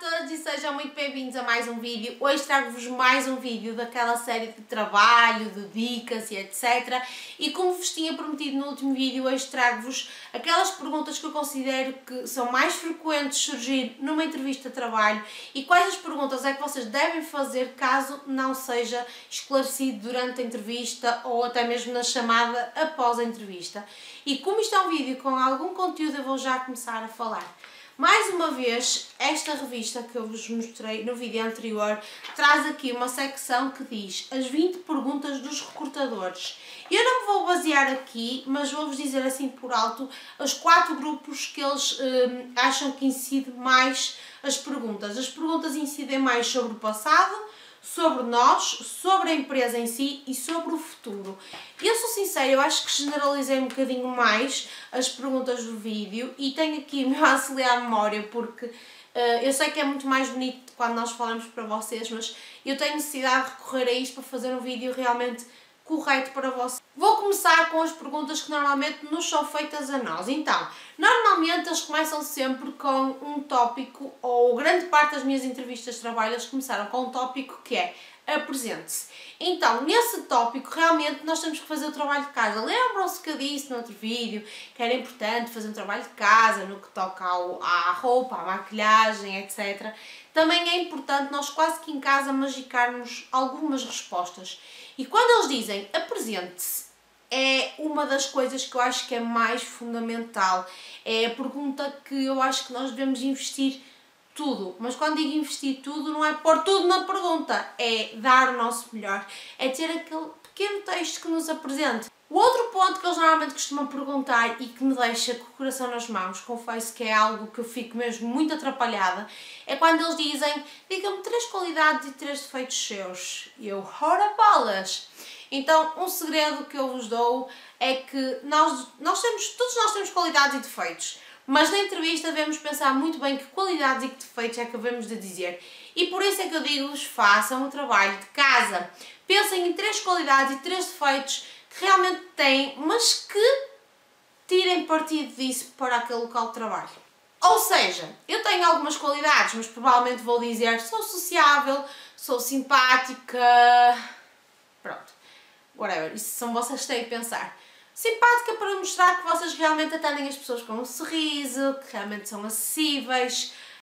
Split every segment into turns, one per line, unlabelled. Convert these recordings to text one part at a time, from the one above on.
todos e sejam muito bem-vindos a mais um vídeo. Hoje trago-vos mais um vídeo daquela série de trabalho, de dicas e etc. E como vos tinha prometido no último vídeo, hoje trago-vos aquelas perguntas que eu considero que são mais frequentes surgir numa entrevista de trabalho e quais as perguntas é que vocês devem fazer caso não seja esclarecido durante a entrevista ou até mesmo na chamada após a entrevista. E como isto é um vídeo com algum conteúdo, eu vou já começar a falar. Mais uma vez, esta revista que eu vos mostrei no vídeo anterior traz aqui uma secção que diz as 20 perguntas dos recrutadores. Eu não vou basear aqui, mas vou-vos dizer assim por alto os quatro grupos que eles hum, acham que incide mais as perguntas. As perguntas incidem mais sobre o passado, sobre nós, sobre a empresa em si e sobre o futuro. Eu sou sincera, eu acho que generalizei um bocadinho mais as perguntas do vídeo e tenho aqui o meu auxiliar memória porque uh, eu sei que é muito mais bonito quando nós falamos para vocês, mas eu tenho necessidade de recorrer a isto para fazer um vídeo realmente correto para você. Vou começar com as perguntas que normalmente nos são feitas a nós. Então, normalmente eles começam sempre com um tópico, ou grande parte das minhas entrevistas de trabalho eles começaram com um tópico que é apresente-se. Então, nesse tópico, realmente nós temos que fazer o trabalho de casa. Lembram-se que eu disse no outro vídeo que era importante fazer um trabalho de casa no que toca ao, à roupa, à maquilhagem, etc. Também é importante nós quase que em casa magicarmos algumas respostas. E quando eles dizem apresente-se, é uma das coisas que eu acho que é mais fundamental. É a pergunta que eu acho que nós devemos investir tudo. Mas quando digo investir tudo, não é pôr tudo na pergunta, é dar o nosso melhor. É ter aquele pequeno texto que nos apresente. O outro ponto que eles normalmente costumam perguntar e que me deixa com o coração nas mãos, confesso que é algo que eu fico mesmo muito atrapalhada, é quando eles dizem diga-me três qualidades e três defeitos seus. Eu, ora balas! Então, um segredo que eu vos dou é que nós, nós temos, todos nós temos qualidades e defeitos, mas na entrevista devemos pensar muito bem que qualidades e que defeitos é que devemos de dizer. E por isso é que eu digo-vos, façam o trabalho de casa. Pensem em três qualidades e três defeitos que realmente têm, mas que tirem partido disso para aquele local de trabalho. Ou seja, eu tenho algumas qualidades, mas provavelmente vou dizer sou sociável, sou simpática, pronto, whatever, isso são vocês que têm a pensar. Simpática para mostrar que vocês realmente atendem as pessoas com um sorriso, que realmente são acessíveis.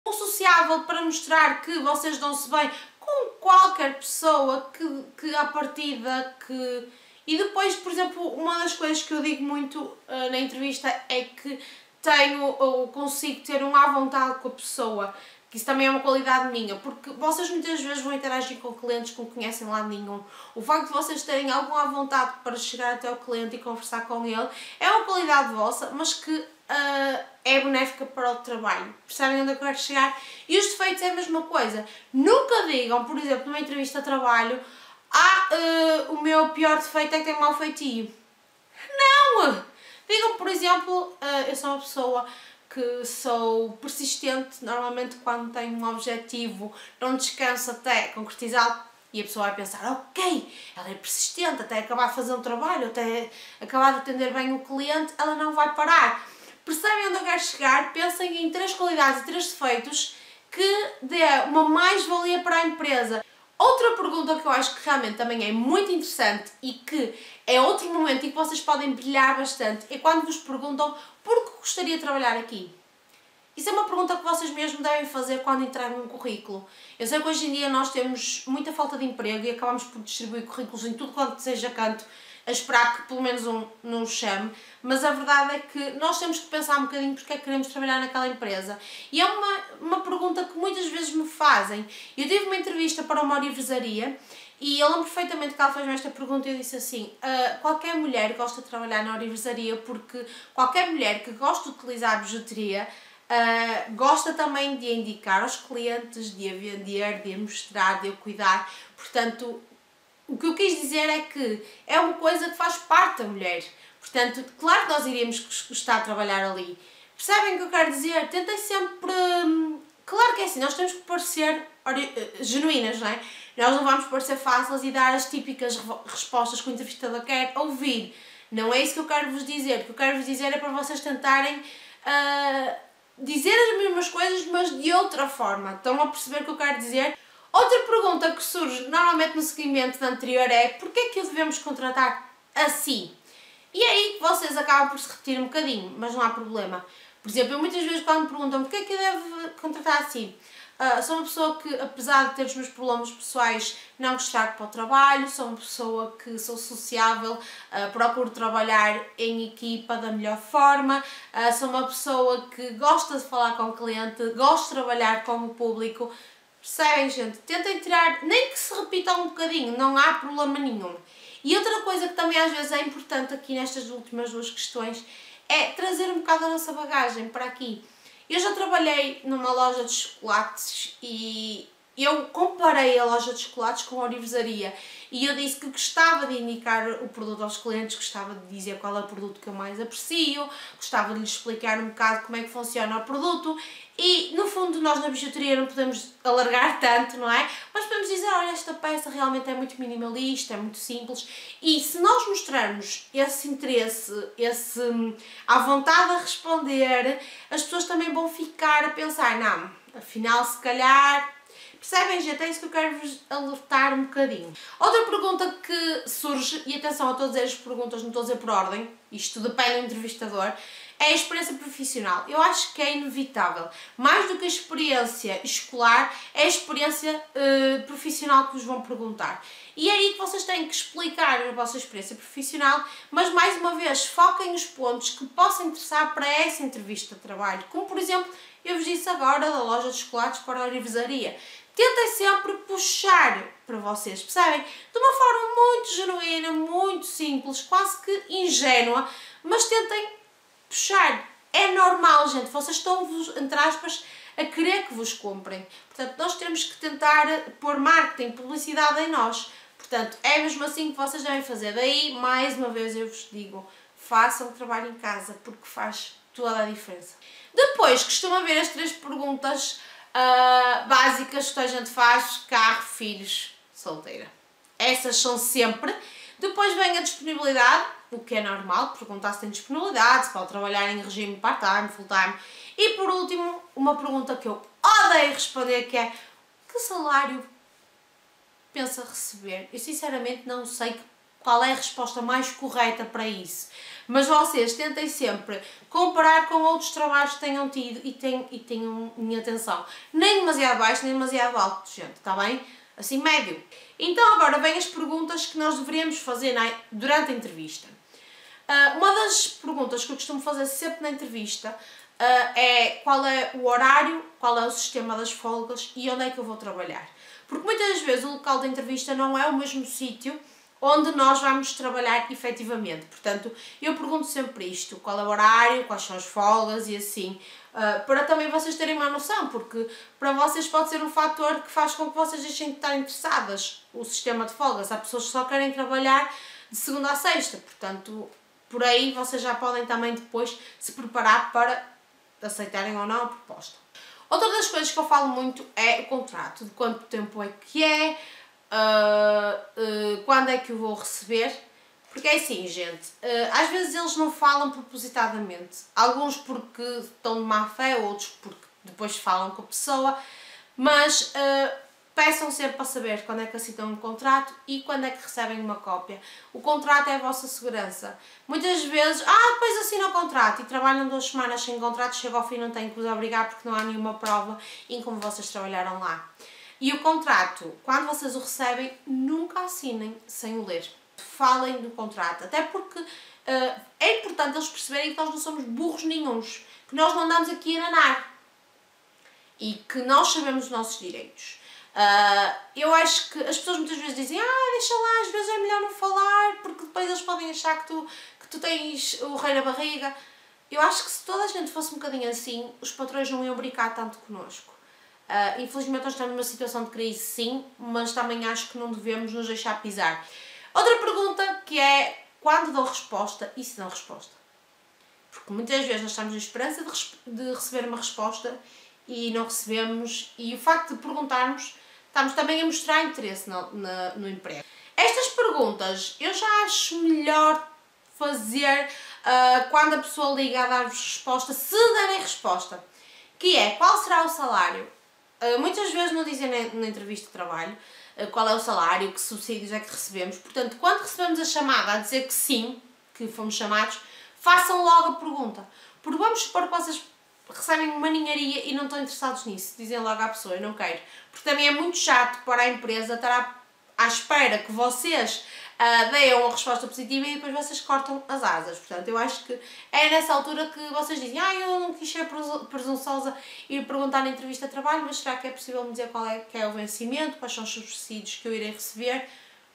O sociável para mostrar que vocês dão-se bem com qualquer pessoa que, que à partida que e depois, por exemplo, uma das coisas que eu digo muito uh, na entrevista é que tenho ou consigo ter um à vontade com a pessoa, que isso também é uma qualidade minha, porque vocês muitas vezes vão interagir com clientes que não conhecem lá nenhum. O facto de vocês terem algum à vontade para chegar até o cliente e conversar com ele é uma qualidade vossa, mas que uh, é benéfica para o trabalho. Percebem onde eu quero chegar? E os defeitos é a mesma coisa. Nunca digam, por exemplo, numa entrevista de trabalho, ah, uh, o meu pior defeito é que tenho mau feitio. Não! Digam, por exemplo, uh, eu sou uma pessoa que sou persistente, normalmente quando tenho um objetivo não descanso até concretizá-lo e a pessoa vai pensar, ok, ela é persistente, até acabar de fazer um trabalho, até acabar de atender bem o cliente, ela não vai parar. Percebem onde eu quero chegar? Pensem em três qualidades e três defeitos que dê uma mais-valia para a empresa. Outra pergunta que eu acho que realmente também é muito interessante e que é outro momento em que vocês podem brilhar bastante é quando vos perguntam por que gostaria de trabalhar aqui. Isso é uma pergunta que vocês mesmo devem fazer quando entregam um currículo. Eu sei que hoje em dia nós temos muita falta de emprego e acabamos por distribuir currículos em tudo quanto seja canto a esperar que pelo menos um nos chame, mas a verdade é que nós temos que pensar um bocadinho porque é que queremos trabalhar naquela empresa. E é uma, uma pergunta que muitas vezes me fazem. Eu tive uma entrevista para uma orivesaria e eu lembro perfeitamente que ela fez-me esta pergunta e eu disse assim: uh, qualquer mulher gosta de trabalhar na orivesaria porque qualquer mulher que gosta de utilizar bijuteria uh, gosta também de indicar aos clientes, de a vender, de a mostrar, de a cuidar. Portanto, o que eu quis dizer é que é uma coisa que faz parte da mulher. Portanto, claro que nós iríamos gostar de trabalhar ali. Percebem o que eu quero dizer? Tentem sempre. Hum, claro que é assim, nós temos que parecer eh, genuínas, não é? Nós não vamos parecer fáceis e dar as típicas respostas que o entrevistador quer ouvir. Não é isso que eu quero vos dizer. O que eu quero vos dizer é para vocês tentarem uh, dizer as mesmas coisas, mas de outra forma. Estão a perceber o que eu quero dizer? Outra pergunta que surge normalmente no seguimento da anterior é porquê que o devemos contratar assim? E é aí vocês acabam por se repetir um bocadinho, mas não há problema. Por exemplo, eu muitas vezes quando me perguntam porquê que eu devo contratar assim, uh, sou uma pessoa que, apesar de ter os meus problemas pessoais, não destaco para o trabalho, sou uma pessoa que sou sociável, uh, procuro trabalhar em equipa da melhor forma, uh, sou uma pessoa que gosta de falar com o cliente, gosto de trabalhar com o público. Percebem, gente? Tentem tirar, nem que se repita um bocadinho, não há problema nenhum. E outra coisa que também às vezes é importante aqui nestas últimas duas questões é trazer um bocado a nossa bagagem para aqui. Eu já trabalhei numa loja de chocolates e eu comparei a loja de chocolates com a orivesaria e eu disse que gostava de indicar o produto aos clientes, gostava de dizer qual é o produto que eu mais aprecio, gostava de lhes explicar um bocado como é que funciona o produto. E no fundo nós na bijuteria não podemos alargar tanto, não é? Mas podemos dizer, olha, esta peça realmente é muito minimalista, é muito simples. E se nós mostrarmos esse interesse, esse à vontade a responder, as pessoas também vão ficar a pensar, não, afinal se calhar Percebem, gente? É isso que eu quero vos alertar um bocadinho. Outra pergunta que surge, e atenção a todas as perguntas, não estou a dizer por ordem, isto depende do entrevistador, é a experiência profissional. Eu acho que é inevitável. Mais do que a experiência escolar, é a experiência uh, profissional que vos vão perguntar. E é aí que vocês têm que explicar a vossa experiência profissional, mas mais uma vez, foquem os pontos que possam interessar para essa entrevista de trabalho. Como, por exemplo, eu vos disse agora da loja de chocolates para a aniversaria tentem sempre puxar para vocês, percebem? De uma forma muito genuína, muito simples, quase que ingênua, mas tentem puxar. É normal, gente, vocês estão, entre aspas, a querer que vos comprem. Portanto, nós temos que tentar pôr marketing, publicidade em nós. Portanto, é mesmo assim que vocês devem fazer. Daí, mais uma vez, eu vos digo, façam o trabalho em casa, porque faz toda a diferença. Depois, costuma ver as três perguntas uh, básicas que a gente faz, carro, filhos, solteira. Essas são sempre. Depois vem a disponibilidade, o que é normal, perguntar se tem disponibilidade, se pode trabalhar em regime part-time, full-time. E por último, uma pergunta que eu odeio responder, que é que salário pensa receber? Eu sinceramente não sei qual é a resposta mais correta para isso. Mas vocês tentem sempre comparar com outros trabalhos que tenham tido e, tenham, e tenham minha atenção. Nem demasiado baixo, nem demasiado alto, gente, está bem? Assim, médio. Então agora vêm as perguntas que nós deveríamos fazer na, durante a entrevista. Uh, uma das perguntas que eu costumo fazer sempre na entrevista uh, é qual é o horário, qual é o sistema das folgas e onde é que eu vou trabalhar. Porque muitas vezes o local da entrevista não é o mesmo sítio onde nós vamos trabalhar efetivamente. Portanto, eu pergunto sempre isto, qual é o horário, quais são as folgas e assim, uh, para também vocês terem uma noção, porque para vocês pode ser um fator que faz com que vocês deixem de estar interessadas o sistema de folgas. Há pessoas que só querem trabalhar de segunda a sexta, portanto, por aí vocês já podem também depois se preparar para aceitarem ou não a proposta. Outra das coisas que eu falo muito é o contrato, de quanto tempo é que é, uh, quando é que eu vou receber. Porque é assim, gente, uh, às vezes eles não falam propositadamente. Alguns porque estão de má fé, outros porque depois falam com a pessoa, mas peçam sempre para saber quando é que assinam um contrato e quando é que recebem uma cópia. O contrato é a vossa segurança. Muitas vezes, ah, depois assinam o contrato e trabalham duas semanas sem contrato, chega ao fim não têm que vos obrigar porque não há nenhuma prova em como vocês trabalharam lá. E o contrato, quando vocês o recebem, nunca assinem sem o ler. Falem do contrato, até porque uh, é importante eles perceberem que nós não somos burros nenhums, que nós não andamos aqui a nanar e que nós sabemos os nossos direitos. Uh, eu acho que as pessoas muitas vezes dizem ah, deixa lá, às vezes é melhor não falar porque depois eles podem achar que tu, que tu tens o rei na barriga. Eu acho que se toda a gente fosse um bocadinho assim, os patrões não iam brincar tanto connosco. Uh, infelizmente nós estamos numa situação de crise sim, mas também acho que não devemos nos deixar pisar. Outra pergunta que é quando dou resposta e se dão resposta? Porque muitas vezes nós estamos na esperança de, de receber uma resposta e não recebemos, e o facto de perguntarmos, estamos também a mostrar interesse no, no, no emprego. Estas perguntas eu já acho melhor fazer uh, quando a pessoa liga a dar-vos resposta, se derem resposta. que é qual será o salário? Uh, muitas vezes não dizem na, entrevista de trabalho uh, qual é o salário, que subsídios é que recebemos. Portanto, quando recebemos a chamada a dizer que sim, que fomos chamados, façam logo a pergunta. Porque vamos supor que vocês recebem uma ninharia e não estão interessados nisso. Dizem logo à pessoa, eu não quero. Porque também é muito chato para a empresa estar à espera que vocês uh, deem uma resposta positiva e depois vocês cortam as asas. Portanto, eu acho que é nessa altura que vocês dizem ah, eu não quis ser presunçosa e perguntar na entrevista de trabalho, mas será que é possível me dizer qual é que é o vencimento, quais são os subsídios que eu irei receber?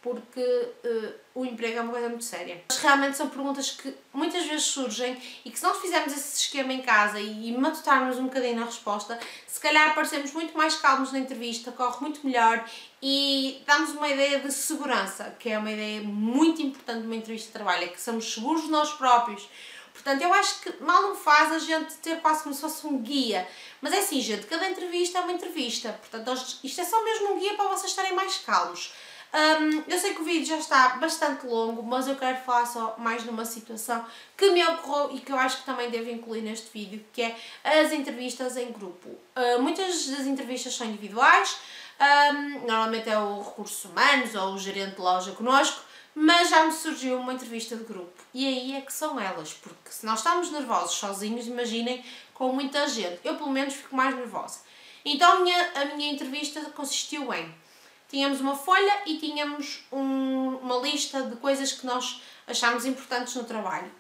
Porque uh, o emprego é uma coisa muito séria. Mas realmente são perguntas que muitas vezes surgem e que se nós fizermos esse esquema em casa e, e matutarmos um bocadinho na resposta, se calhar parecemos muito mais calmos na entrevista, corre muito melhor e damos uma ideia de segurança, que é uma ideia muito importante numa entrevista de trabalho, é que somos seguros nós próprios. Portanto, eu acho que mal não faz a gente ter quase como se fosse um guia. Mas é assim, gente, cada entrevista é uma entrevista. Portanto, isto é só mesmo um guia para vocês estarem mais calmos. Um, eu sei que o vídeo já está bastante longo, mas eu quero falar só mais numa situação que me ocorreu e que eu acho que também devo incluir neste vídeo, que é as entrevistas em grupo. Uh, muitas das entrevistas são individuais, um, normalmente é o Recursos Humanos ou o Gerente de Loja connosco, mas já me surgiu uma entrevista de grupo e aí é que são elas, porque se nós estamos nervosos sozinhos, imaginem com muita gente, eu pelo menos fico mais nervosa. Então a minha, a minha entrevista consistiu em tínhamos uma folha e tínhamos um, uma lista de coisas que nós achámos importantes no trabalho.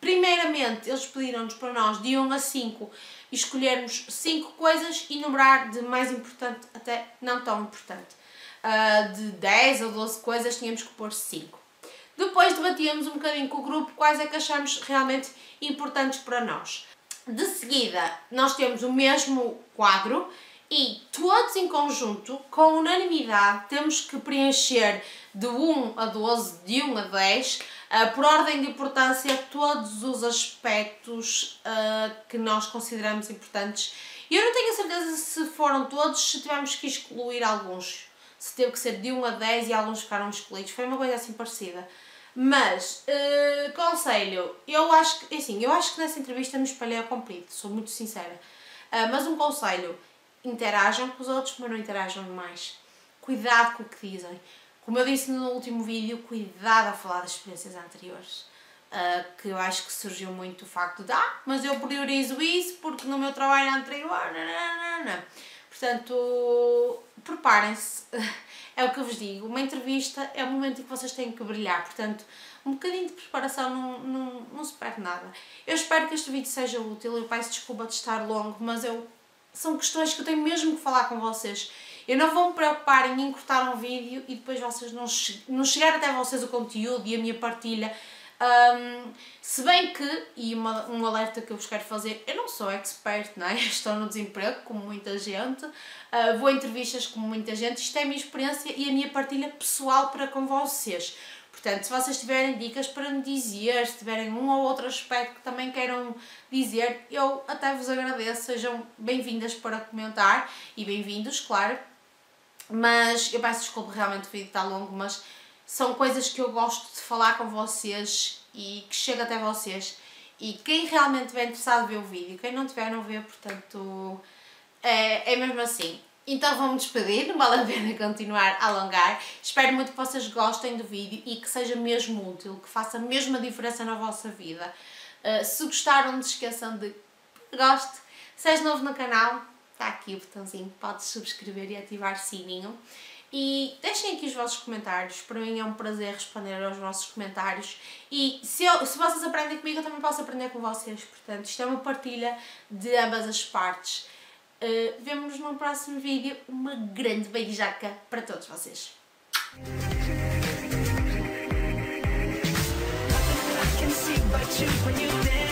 Primeiramente, eles pediram-nos para nós, de 1 a 5, escolhermos 5 coisas e numerar de mais importante até não tão importante. Uh, de 10 ou 12 coisas, tínhamos que pôr 5. Depois debatíamos um bocadinho com o grupo quais é que achamos realmente importantes para nós. De seguida, nós temos o mesmo quadro e todos em conjunto, com unanimidade, temos que preencher de 1 a 12, de 1 a 10, uh, eh, por ordem de importância, todos os aspectos uh, que nós consideramos importantes. Eu não tenho a certeza se foram todos, se tivemos que excluir alguns. Se teve que ser de 1 a 10 e alguns ficaram excluídos. Foi uma coisa assim parecida. Mas, uh, conselho, eu acho que, assim, eu acho que nessa entrevista me espalhei a comprido, sou muito sincera. mas um conselho, interajam com os outros, mas não interajam demais. Cuidado com o que dizem. Como eu disse no último vídeo, cuidado a falar das experiências anteriores. Uh, que eu acho que surgiu muito o facto de ah, mas eu priorizo isso porque no meu trabalho anterior. Nananana. Portanto, preparem-se. É o que eu vos digo. Uma entrevista é o momento em que vocês têm que brilhar. Portanto, um bocadinho de preparação não, não, não se perde nada. Eu espero que este vídeo seja útil. Eu peço desculpa de estar longo, mas eu são questões que eu tenho mesmo que falar com vocês. Eu não vou me preocupar em encurtar um vídeo e depois vocês não, che não chegar até vocês o conteúdo e a minha partilha. Um, se bem que, e uma, um alerta que eu vos quero fazer, eu não sou expert, não é? Estou no desemprego, como muita gente, uh, vou a entrevistas como muita gente, isto é a minha experiência e a minha partilha pessoal para com vocês. Portanto, se vocês tiverem dicas para me dizer, se tiverem um ou outro aspecto que também queiram dizer, eu até vos agradeço, sejam bem-vindas para comentar e bem-vindos, claro. Mas eu peço desculpa, realmente o vídeo está longo, mas são coisas que eu gosto de falar com vocês e que chega até vocês. E quem realmente estiver interessado ver o vídeo, quem não tiver não vê, portanto é, é mesmo assim. Então vamos despedir, não vale a pena continuar a alongar. Espero muito que vocês gostem do vídeo e que seja mesmo útil, que faça mesmo a diferença na vossa vida. Uh, se gostaram, não se esqueçam de goste. Se és novo no canal, está aqui o botãozinho, podes subscrever e ativar o sininho. E deixem aqui os vossos comentários, para mim é um prazer responder aos vossos comentários. E se, eu, se vocês aprendem comigo, eu também posso aprender com vocês. Portanto, isto é uma partilha de ambas as partes. Uh, vemos no próximo vídeo. Uma grande beijaca para todos vocês. But you when you dance